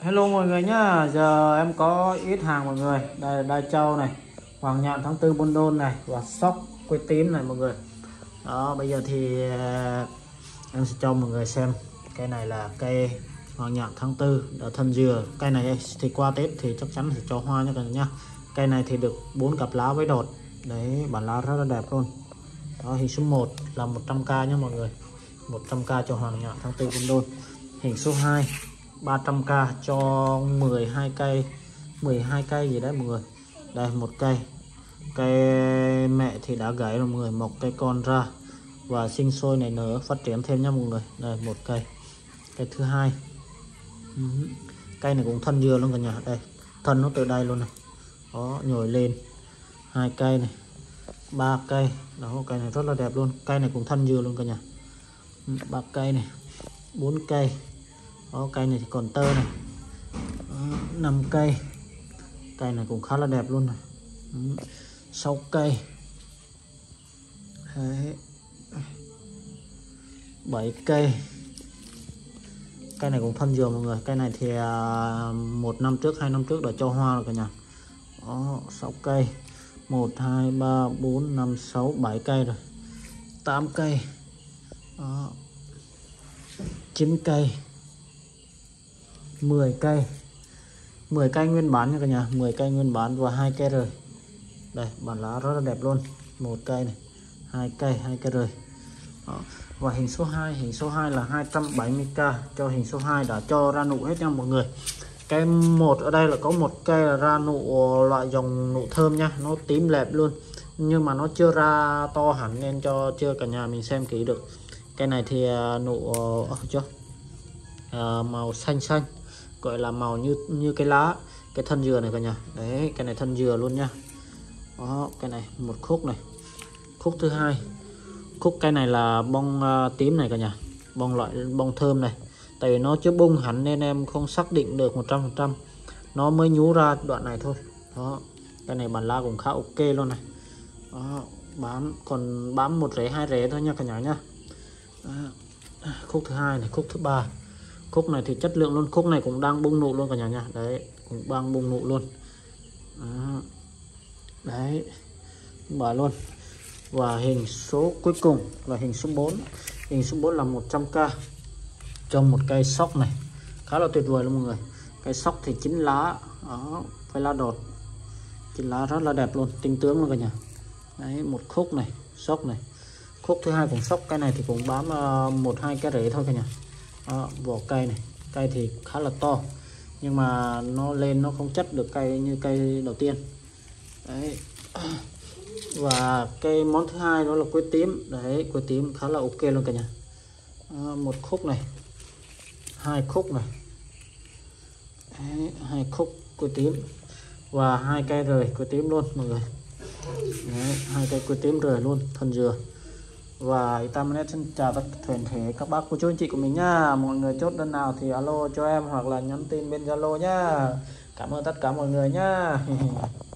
Hello mọi người nhá, giờ em có ít hàng mọi người. Đây đai châu này, hoàng nhạn tháng tư bôn đôn này Và sóc quế tím này mọi người. Đó bây giờ thì à, em sẽ cho mọi người xem Cây này là cây hoàng nhạn tháng tư đã thân dừa. Cây này thì qua Tết thì chắc chắn sẽ cho hoa nha cả nhà nhá. Cây này thì được bốn cặp lá với đột. Đấy bản lá rất là đẹp luôn. Đó hình số 1 là 100k nhá mọi người. 100k cho hoàng nhạn tháng tư bôn đôn. Hình số 2 300k cho 12 cây 12 cây gì đấy mọi người. Đây, một cây. Cây mẹ thì đã gãy rồi mọi người một cây con ra và sinh sôi này nở, phát triển thêm nha mọi người. Đây, một cây. Cây thứ hai. Cây này cũng thân dừa luôn cả nhà. Đây, thân nó từ đây luôn này. Đó, nhồi lên. Hai cây này, ba cây. Đó, cây này rất là đẹp luôn. Cây này cũng thân dừa luôn cả nhà. Ba cây này, bốn cây đó, cây này thì còn tơ này. Đó, 5 cây. Cây này cũng khá là đẹp luôn này. Đó, 6 cây. Đấy. 7 cây. Cây này cũng thân dừa mọi người. Cây này thì à, một năm trước hai năm trước đã cho hoa rồi cả nhà. Đó 6 cây. 1 2 3 4 5 6 7 cây rồi. 8 cây. Đó. 9 cây. 10 cây. 10 cây nguyên bán nha cả nhà 10 cây nguyên bán và hai cây rồi đây bản lá rất là đẹp luôn. Một cây này hai cây hai cây rồi Đó. và hình số 2 hình số 2 là 270k cho hình số 2 đã cho ra nụ hết nha mọi người. Cây một ở đây là có một cây là ra nụ loại dòng nụ thơm nha. Nó tím lẹp luôn. Nhưng mà nó chưa ra to hẳn nên cho chưa cả nhà mình xem kỹ được. Cây này thì à, nụ ờ, ờ, chưa? À, màu xanh xanh gọi là màu như như cái lá cái thân dừa này cả nhà. Đấy cái này thân dừa luôn nha. Đó cái này một khúc này. Khúc thứ hai. Khúc cây này là bông uh, tím này cả nhà. Bông loại bông thơm này. Tại vì nó chưa bung hẳn nên em không xác định được 100% nó mới nhú ra đoạn này thôi. Đó cái này bản la cũng khá ok luôn này. Đó bám còn bám một rễ hai rễ thôi nha cả nhà nhá. Đó. khúc thứ hai này khúc thứ ba khúc này thì chất lượng luôn. Khúc này cũng đang bung nụ luôn cả nhà nha đấy cũng đang bung nụ luôn. Đấy. Mở luôn. Và hình số cuối cùng là hình số 4 hình số 4 là 100k trong một cây sóc này. Khá là tuyệt vời luôn mọi người. Cây sóc thì chín lá. Đó phải lá đọt. Chín lá rất là đẹp luôn. Tinh tướng luôn cả nhà. Đấy một khúc này sóc này. Khúc thứ hai cũng sóc. Cái này thì cũng bám uh, một hai cái rễ thôi cả nhà đó, vỏ cây này. Cây thì khá là to nhưng mà nó lên nó không chất được cây như cây đầu tiên. Đấy. Và cây món thứ hai đó là quế tím. Đấy quế tím khá là ok luôn cả nhà. À, một khúc này. Hai khúc này. Đấy, hai khúc quế tím. Và hai cây rời quế tím luôn mọi người. Đấy, hai cây quế tím rời luôn thân dừa và Itamet xin chào tất toàn thể các bác. Cô chú anh chị của mình nha mọi người chốt đơn nào thì alo cho em hoặc là nhắn tin bên Zalo nhá. Cảm ơn tất cả mọi người nhá.